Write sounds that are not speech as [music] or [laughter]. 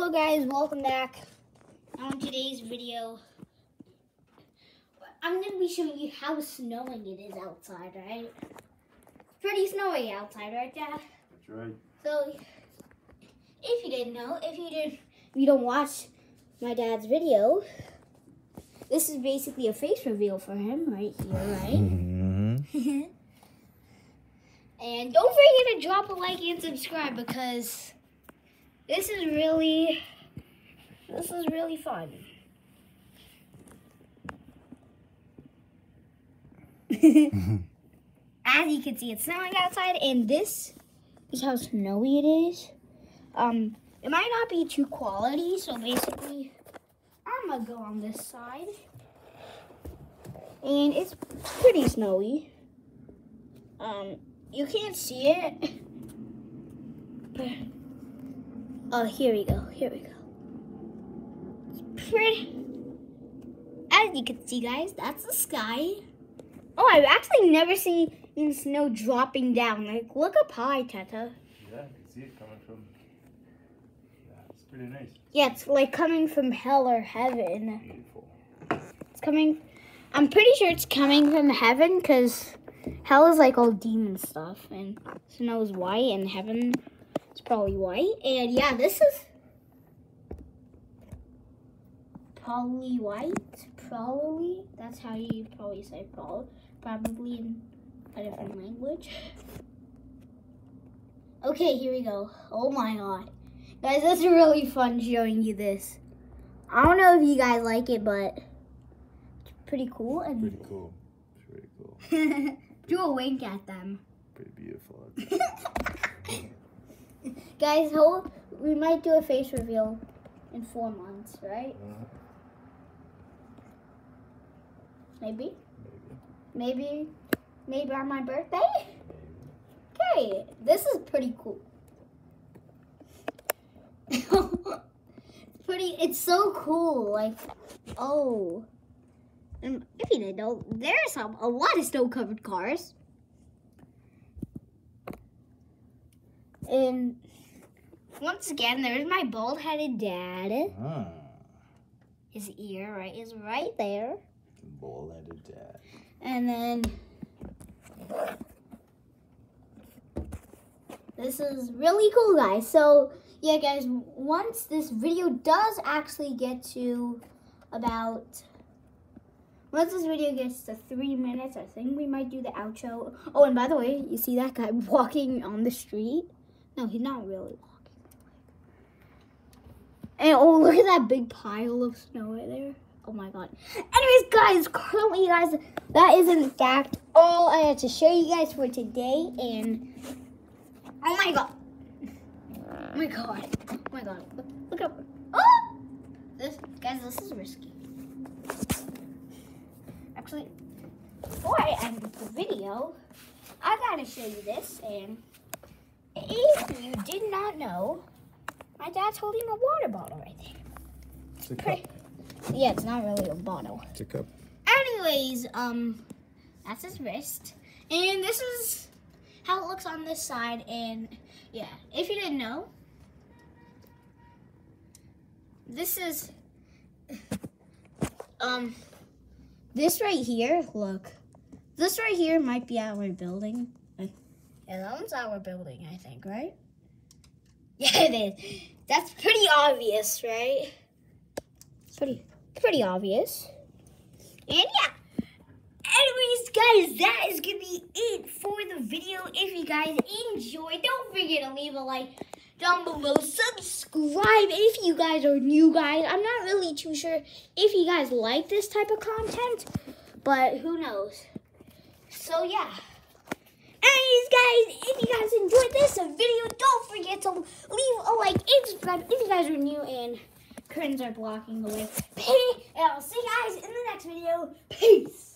Hello guys, welcome back. On today's video, I'm going to be showing you how snowing it is outside, right? Pretty snowy outside, right Dad? That's right. So, if you didn't know, if you didn't, if you don't watch my dad's video, this is basically a face reveal for him right here, right? Mm-hmm. [laughs] and don't forget to drop a like and subscribe because this is really, this is really fun. [laughs] As you can see, it's snowing outside, and this is how snowy it is. Um, it might not be too quality, so basically, I'm gonna go on this side, and it's pretty snowy. Um, you can't see it. [laughs] Oh, here we go. Here we go. It's pretty. As you can see, guys, that's the sky. Oh, I've actually never seen snow dropping down. Like, look up high, Teta. Yeah, I can see it coming from. Yeah, it's pretty nice. Yeah, it's like coming from hell or heaven. Beautiful. It's coming. I'm pretty sure it's coming from heaven because hell is like all demon stuff, and snow is white, and heaven is probably white. And yeah, this is probably white. Probably that's how you probably say probably. Probably in a different language. Okay, here we go. Oh my god. Guys, this is really fun showing you this. I don't know if you guys like it, but it's pretty cool. And Pretty cool. It's pretty cool. [laughs] do a wink at them. Pretty beautiful. [laughs] Guys, we might do a face reveal in four months, right? Maybe? maybe. Maybe, maybe on my birthday? Okay, this is pretty cool. it's [laughs] pretty, it's so cool. Like, oh. And if you didn't know, there's some, a lot of snow covered cars. And once again, there's my bald headed dad. Ah, His ear, right, is right there. Bald-headed dad. And then this is really cool, guys. So yeah, guys, once this video does actually get to about once this video gets to three minutes, I think we might do the outro. Oh, and by the way, you see that guy [laughs] walking on the street? No, he's not really walking. And oh, look at that big pile of snow right there. Oh my god. Anyways, guys, currently, guys, that is in fact all I had to show you guys for today. And oh my god. Oh my god. Oh my god. Look, look up. Oh! This, guys, this is risky. Actually, before I end the video, I gotta show you this. And if you did not know, my dad's holding a water bottle right there. It's a Pretty- Yeah, it's not really a bottle. It's a cup. Anyways, um, that's his wrist. And this is how it looks on this side. And yeah, if you didn't know, this is, um, this right here, look. This right here might be our building. Yeah, that one's our building, I think, right? [laughs] Yeah, it is. That's pretty obvious, right? It's pretty, pretty obvious. And yeah. Anyways, guys, that is gonna be it for the video. If you guys enjoyed, don't forget to leave a like down below. Subscribe if you guys are new, guys. I'm not really too sure if you guys like this type of content, but who knows. So yeah. Anyways, guys, if you guys enjoyed this video, don't forget to leave a like and subscribe if you guys are new and curtains are blocking the way. And I'll see you guys in the next video. Peace.